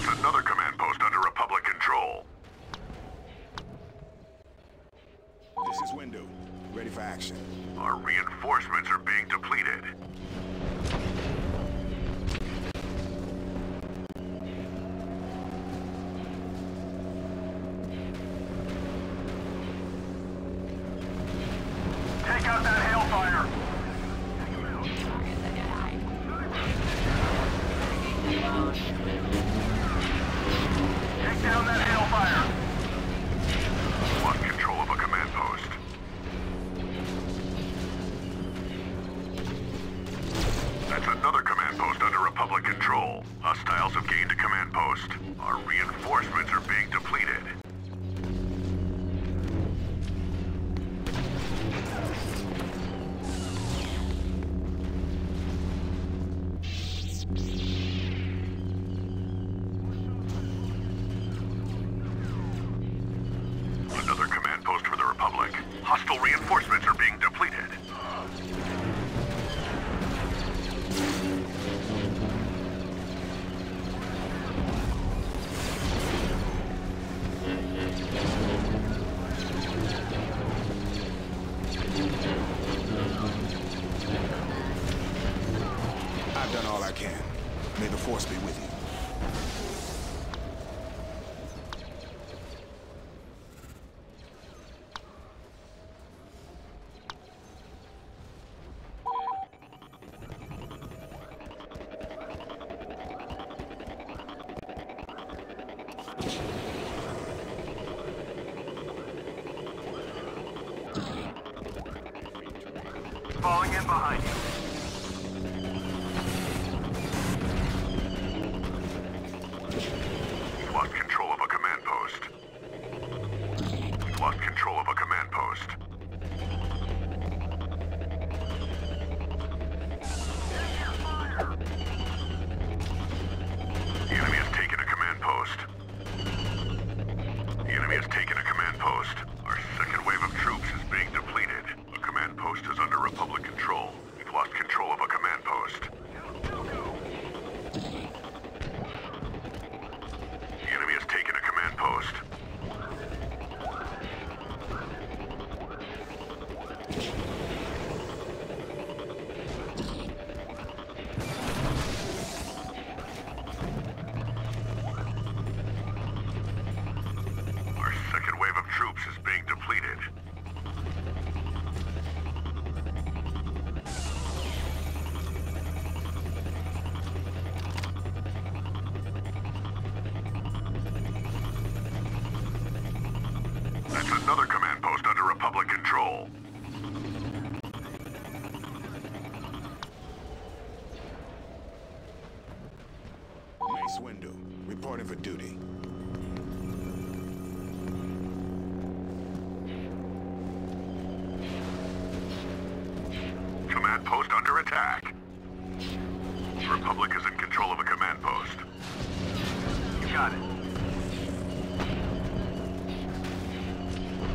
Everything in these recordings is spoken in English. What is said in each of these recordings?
That's another command post under Republic control. This is Window. Ready for action. Our reinforcements are being depleted. Take out that Hostiles have gained a command post. Our reinforcements are being depleted. Falling in behind you. For duty. Command post under attack. The Republic is in control of a command post. You got it.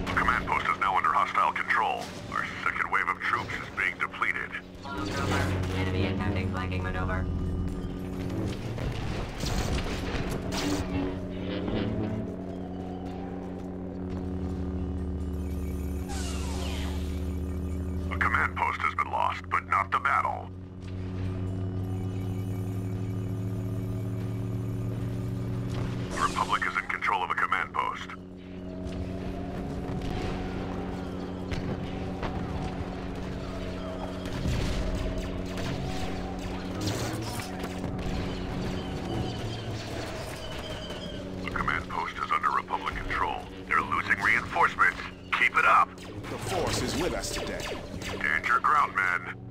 The command post is now under hostile control. Our second wave of troops is being depleted. Over. Enemy attempting flanking maneuver. A command post has been lost, but not the battle. The Republic is in control of a command post. Keep it up. The Force is with us today. Stand your ground, men.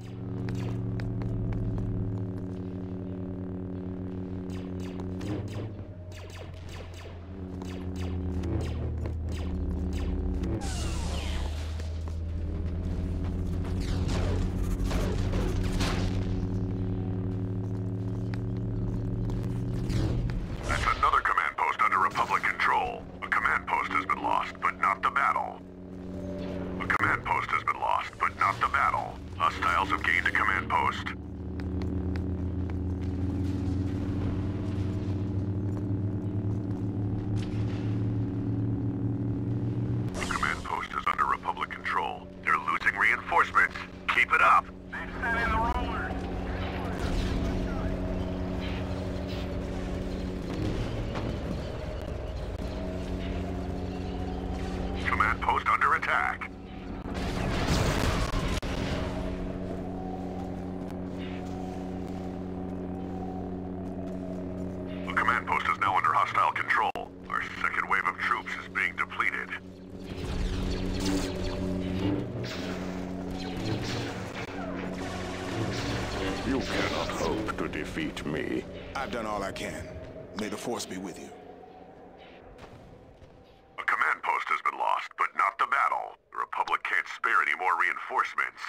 Command post under attack. The command post is now under hostile control. Our second wave of troops is being depleted. You cannot hope to defeat me. I've done all I can. May the Force be with you. A command post has been lost, but not the battle. The Republic can't spare any more reinforcements.